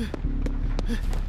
えっ?